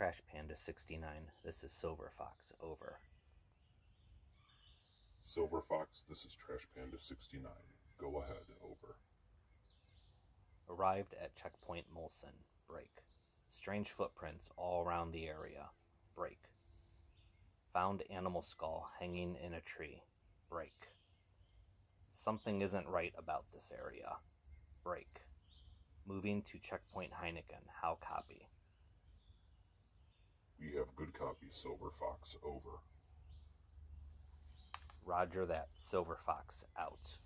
Trash Panda 69. This is Silver Fox. Over. Silver Fox, this is Trash Panda 69. Go ahead. Over. Arrived at checkpoint Molson. Break. Strange footprints all around the area. Break. Found animal skull hanging in a tree. Break. Something isn't right about this area. Break. Moving to checkpoint Heineken. How copy? We have good copy, Silver Fox. Over. Roger that. Silver Fox out.